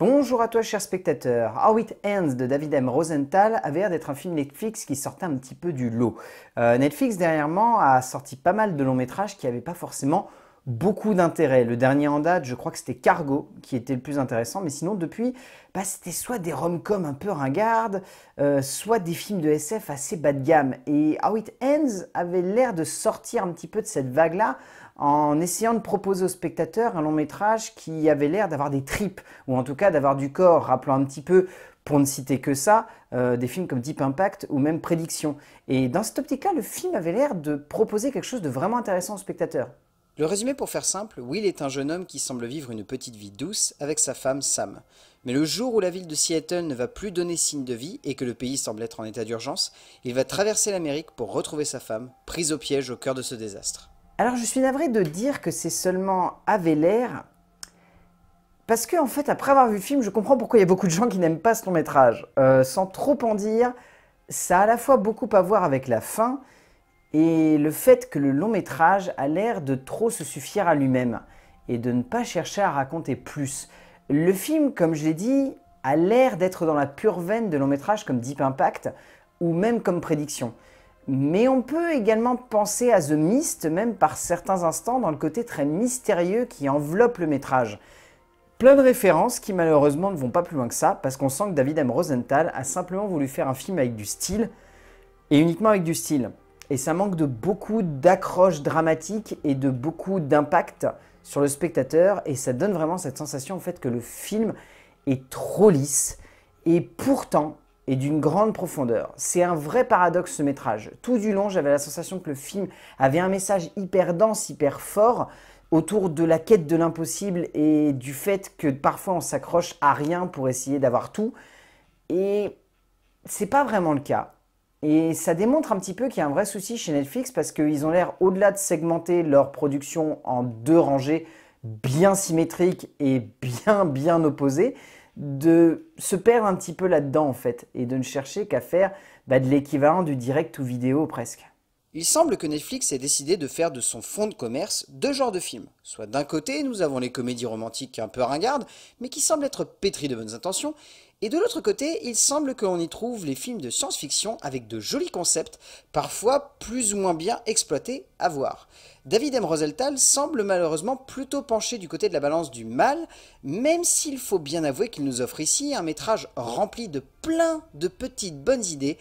Bonjour à toi cher spectateur. How It Ends de David M. Rosenthal avait l'air d'être un film Netflix qui sortait un petit peu du lot. Euh, Netflix dernièrement a sorti pas mal de longs métrages qui n'avaient pas forcément beaucoup d'intérêt. Le dernier en date, je crois que c'était Cargo qui était le plus intéressant, mais sinon depuis, bah, c'était soit des rom-coms un peu ringardes, euh, soit des films de SF assez bas de gamme. Et How It Ends avait l'air de sortir un petit peu de cette vague-là en essayant de proposer aux spectateurs un long métrage qui avait l'air d'avoir des tripes, ou en tout cas d'avoir du corps, rappelant un petit peu, pour ne citer que ça, euh, des films comme Deep Impact ou même Prédiction. Et dans cette optique-là, le film avait l'air de proposer quelque chose de vraiment intéressant aux spectateurs. Le résumé pour faire simple, Will est un jeune homme qui semble vivre une petite vie douce avec sa femme Sam. Mais le jour où la ville de Seattle ne va plus donner signe de vie et que le pays semble être en état d'urgence, il va traverser l'Amérique pour retrouver sa femme, prise au piège au cœur de ce désastre. Alors je suis navré de dire que c'est seulement l'air, parce que en fait après avoir vu le film, je comprends pourquoi il y a beaucoup de gens qui n'aiment pas ce long métrage. Euh, sans trop en dire, ça a à la fois beaucoup à voir avec la fin et le fait que le long métrage a l'air de trop se suffire à lui-même et de ne pas chercher à raconter plus. Le film, comme je l'ai dit, a l'air d'être dans la pure veine de long métrage comme Deep Impact ou même comme Prédiction. Mais on peut également penser à The Mist, même par certains instants, dans le côté très mystérieux qui enveloppe le métrage. Plein de références qui malheureusement ne vont pas plus loin que ça, parce qu'on sent que David M. Rosenthal a simplement voulu faire un film avec du style, et uniquement avec du style. Et ça manque de beaucoup d'accroches dramatiques et de beaucoup d'impact sur le spectateur, et ça donne vraiment cette sensation en fait que le film est trop lisse, et pourtant et d'une grande profondeur. C'est un vrai paradoxe ce métrage. Tout du long, j'avais la sensation que le film avait un message hyper dense, hyper fort autour de la quête de l'impossible et du fait que parfois on s'accroche à rien pour essayer d'avoir tout. Et c'est pas vraiment le cas. Et ça démontre un petit peu qu'il y a un vrai souci chez Netflix parce qu'ils ont l'air, au-delà de segmenter leur production en deux rangées bien symétriques et bien bien opposées, de se perdre un petit peu là-dedans en fait et de ne chercher qu'à faire bah, de l'équivalent du direct ou vidéo presque. Il semble que Netflix ait décidé de faire de son fonds de commerce deux genres de films. Soit d'un côté, nous avons les comédies romantiques un peu ringardes, mais qui semblent être pétries de bonnes intentions, et de l'autre côté, il semble qu'on y trouve les films de science-fiction avec de jolis concepts, parfois plus ou moins bien exploités à voir. David M. Rosenthal semble malheureusement plutôt pencher du côté de la balance du mal, même s'il faut bien avouer qu'il nous offre ici un métrage rempli de plein de petites bonnes idées,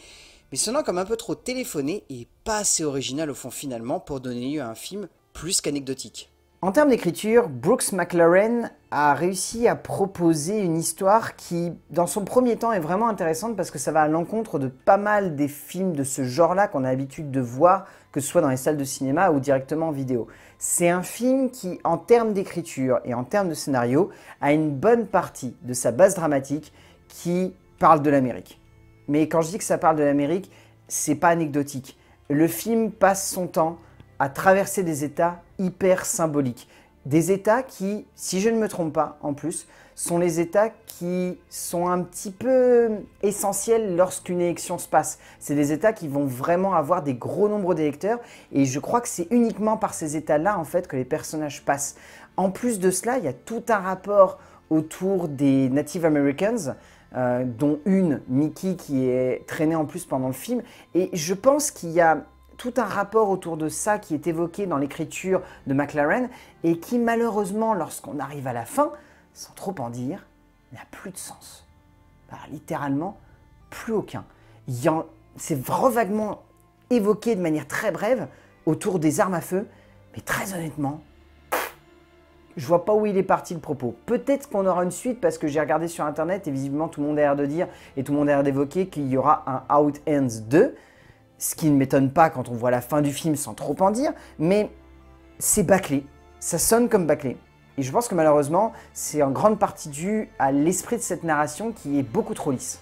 mais sonnant comme un peu trop téléphoné et pas assez original au fond finalement pour donner lieu à un film plus qu'anecdotique. En termes d'écriture, Brooks McLaren a réussi à proposer une histoire qui, dans son premier temps, est vraiment intéressante parce que ça va à l'encontre de pas mal des films de ce genre-là qu'on a l'habitude de voir, que ce soit dans les salles de cinéma ou directement en vidéo. C'est un film qui, en termes d'écriture et en termes de scénario, a une bonne partie de sa base dramatique qui parle de l'Amérique. Mais quand je dis que ça parle de l'Amérique, c'est pas anecdotique. Le film passe son temps à traverser des états hyper symboliques. Des états qui, si je ne me trompe pas en plus, sont les états qui sont un petit peu essentiels lorsqu'une élection se passe. C'est des états qui vont vraiment avoir des gros nombres d'électeurs et je crois que c'est uniquement par ces états-là en fait que les personnages passent. En plus de cela, il y a tout un rapport autour des Native Americans, euh, dont une, Mickey, qui est traînée en plus pendant le film. Et je pense qu'il y a tout un rapport autour de ça qui est évoqué dans l'écriture de McLaren et qui malheureusement, lorsqu'on arrive à la fin, sans trop en dire, n'a plus de sens. littéralement, plus aucun. C'est vaguement évoqué de manière très brève autour des armes à feu, mais très honnêtement, je vois pas où il est parti le propos. Peut-être qu'on aura une suite parce que j'ai regardé sur internet et visiblement tout le monde a l'air de dire et tout le monde a l'air d'évoquer qu'il y aura un Out Ends 2 ce qui ne m'étonne pas quand on voit la fin du film sans trop en dire, mais c'est bâclé, ça sonne comme bâclé. Et je pense que malheureusement, c'est en grande partie dû à l'esprit de cette narration qui est beaucoup trop lisse.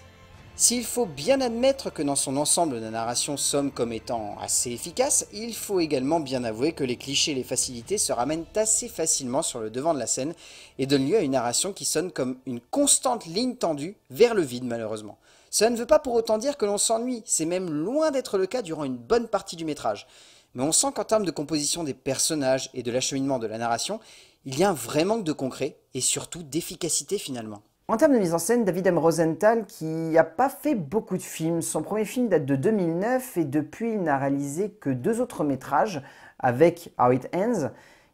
S'il faut bien admettre que dans son ensemble la narration somme comme étant assez efficace, il faut également bien avouer que les clichés et les facilités se ramènent assez facilement sur le devant de la scène et donnent lieu à une narration qui sonne comme une constante ligne tendue vers le vide malheureusement. Cela ne veut pas pour autant dire que l'on s'ennuie, c'est même loin d'être le cas durant une bonne partie du métrage. Mais on sent qu'en termes de composition des personnages et de l'acheminement de la narration, il y a un vrai manque de concret et surtout d'efficacité finalement. En termes de mise en scène, David M. Rosenthal, qui n'a pas fait beaucoup de films, son premier film date de 2009 et depuis il n'a réalisé que deux autres métrages avec How It Ends.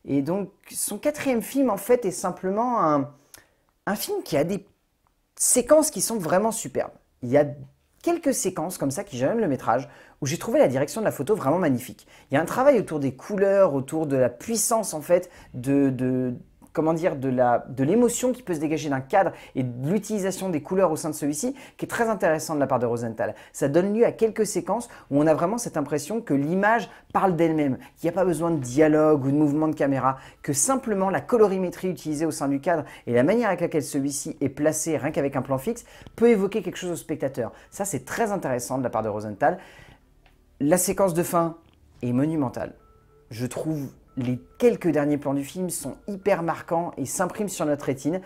Et donc son quatrième film en fait est simplement un, un film qui a des séquences qui sont vraiment superbes. Il y a quelques séquences comme ça qui j'aime le métrage où j'ai trouvé la direction de la photo vraiment magnifique. Il y a un travail autour des couleurs, autour de la puissance en fait de, de comment dire, de la de l'émotion qui peut se dégager d'un cadre et de l'utilisation des couleurs au sein de celui-ci, qui est très intéressant de la part de Rosenthal. Ça donne lieu à quelques séquences où on a vraiment cette impression que l'image parle d'elle-même, qu'il n'y a pas besoin de dialogue ou de mouvement de caméra, que simplement la colorimétrie utilisée au sein du cadre et la manière avec laquelle celui-ci est placé, rien qu'avec un plan fixe, peut évoquer quelque chose au spectateur. Ça, c'est très intéressant de la part de Rosenthal. La séquence de fin est monumentale. Je trouve les quelques derniers plans du film sont hyper marquants et s'impriment sur notre rétine.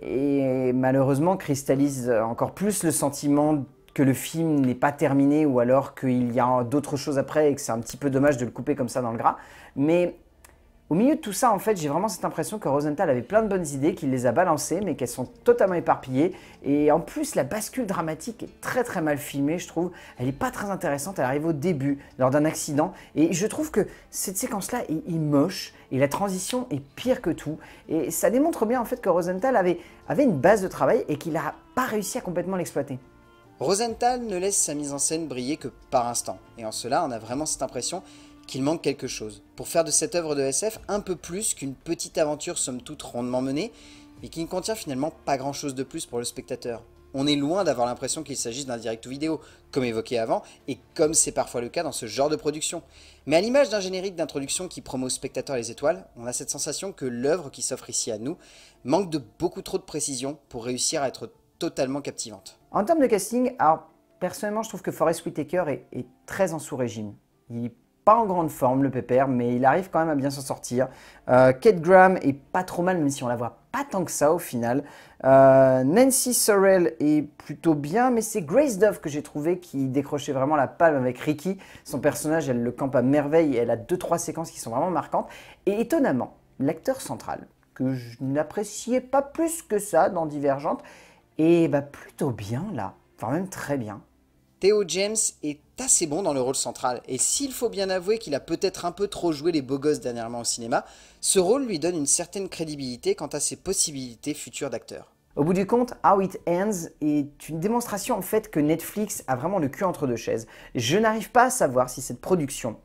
Et malheureusement, cristallisent encore plus le sentiment que le film n'est pas terminé ou alors qu'il y a d'autres choses après et que c'est un petit peu dommage de le couper comme ça dans le gras. Mais au milieu de tout ça, en fait, j'ai vraiment cette impression que Rosenthal avait plein de bonnes idées, qu'il les a balancées, mais qu'elles sont totalement éparpillées. Et en plus, la bascule dramatique est très très mal filmée, je trouve. Elle n'est pas très intéressante, elle arrive au début, lors d'un accident. Et je trouve que cette séquence-là est, moche, et la transition est pire que tout. Et ça démontre bien en fait que Rosenthal avait, avait une base de travail et qu'il n'a pas réussi à complètement l'exploiter. Rosenthal ne laisse sa mise en scène briller que par instant. Et en cela, on a vraiment cette impression qu'il manque quelque chose, pour faire de cette œuvre de SF un peu plus qu'une petite aventure somme toute rondement menée, mais qui ne contient finalement pas grand chose de plus pour le spectateur. On est loin d'avoir l'impression qu'il s'agisse d'un direct ou vidéo, comme évoqué avant, et comme c'est parfois le cas dans ce genre de production. Mais à l'image d'un générique d'introduction qui promeut au spectateur les étoiles, on a cette sensation que l'œuvre qui s'offre ici à nous manque de beaucoup trop de précision pour réussir à être totalement captivante. En termes de casting, alors personnellement je trouve que Forest Whitaker est, est très en sous-régime. Pas en grande forme le pépère, mais il arrive quand même à bien s'en sortir. Euh, Kate Graham est pas trop mal, même si on la voit pas tant que ça au final. Euh, Nancy Sorrell est plutôt bien, mais c'est Grace Dove que j'ai trouvé qui décrochait vraiment la palme avec Ricky. Son personnage, elle le campe à merveille elle a deux trois séquences qui sont vraiment marquantes. Et étonnamment, l'acteur central, que je n'appréciais pas plus que ça dans Divergente, est bah, plutôt bien là, enfin même très bien. Theo James est assez bon dans le rôle central, et s'il faut bien avouer qu'il a peut-être un peu trop joué les beaux gosses dernièrement au cinéma, ce rôle lui donne une certaine crédibilité quant à ses possibilités futures d'acteur. Au bout du compte, How It Ends est une démonstration en fait que Netflix a vraiment le cul entre deux chaises. Je n'arrive pas à savoir si cette production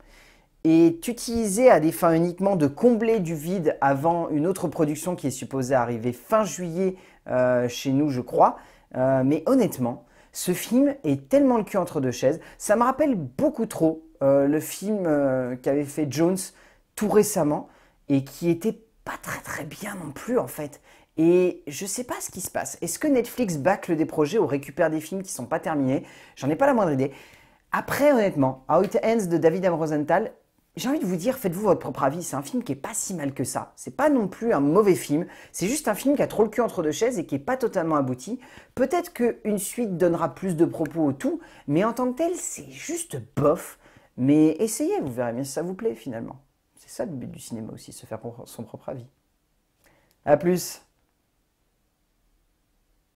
est utilisée à des fins uniquement de combler du vide avant une autre production qui est supposée arriver fin juillet euh, chez nous, je crois. Euh, mais honnêtement, ce film est tellement le cul entre deux chaises. Ça me rappelle beaucoup trop euh, le film euh, qu'avait fait Jones tout récemment et qui était pas très très bien non plus en fait. Et je sais pas ce qui se passe. Est-ce que Netflix bâcle des projets ou récupère des films qui sont pas terminés? J'en ai pas la moindre idée. Après, honnêtement, How It Ends de David M. Rosenthal, j'ai envie de vous dire, faites-vous votre propre avis. C'est un film qui est pas si mal que ça. C'est pas non plus un mauvais film. C'est juste un film qui a trop le cul entre deux chaises et qui est pas totalement abouti. Peut-être qu'une suite donnera plus de propos au tout, mais en tant que tel, c'est juste bof. Mais essayez, vous verrez bien si ça vous plaît finalement. C'est ça le but du cinéma aussi, se faire son propre avis. A plus